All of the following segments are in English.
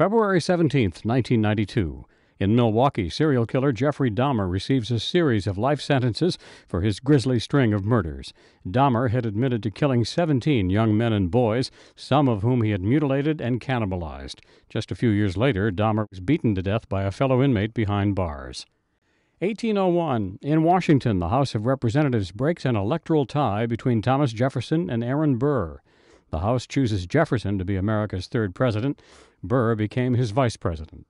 February 17, 1992. In Milwaukee, serial killer Jeffrey Dahmer receives a series of life sentences for his grisly string of murders. Dahmer had admitted to killing 17 young men and boys, some of whom he had mutilated and cannibalized. Just a few years later, Dahmer was beaten to death by a fellow inmate behind bars. 1801. In Washington, the House of Representatives breaks an electoral tie between Thomas Jefferson and Aaron Burr. The House chooses Jefferson to be America's third president. Burr became his vice president.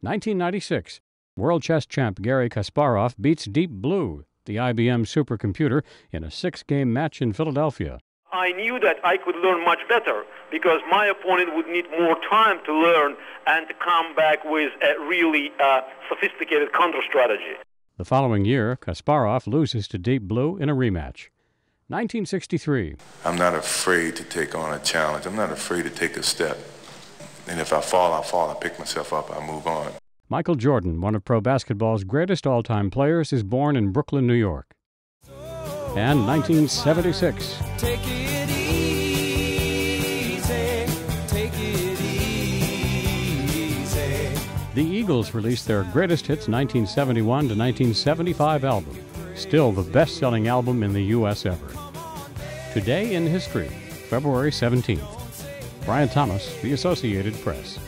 1996. World chess champ Garry Kasparov beats Deep Blue, the IBM supercomputer, in a six game match in Philadelphia. I knew that I could learn much better because my opponent would need more time to learn and to come back with a really uh, sophisticated counter strategy. The following year, Kasparov loses to Deep Blue in a rematch. 1963. I'm not afraid to take on a challenge. I'm not afraid to take a step. And if I fall, I fall. I pick myself up. I move on. Michael Jordan, one of pro basketball's greatest all time players, is born in Brooklyn, New York. And 1976. Take it easy. Take it easy. The Eagles released their greatest hits 1971 to 1975 album, still the best selling album in the U.S. ever. Today in History, February 17th. Brian Thomas, The Associated Press.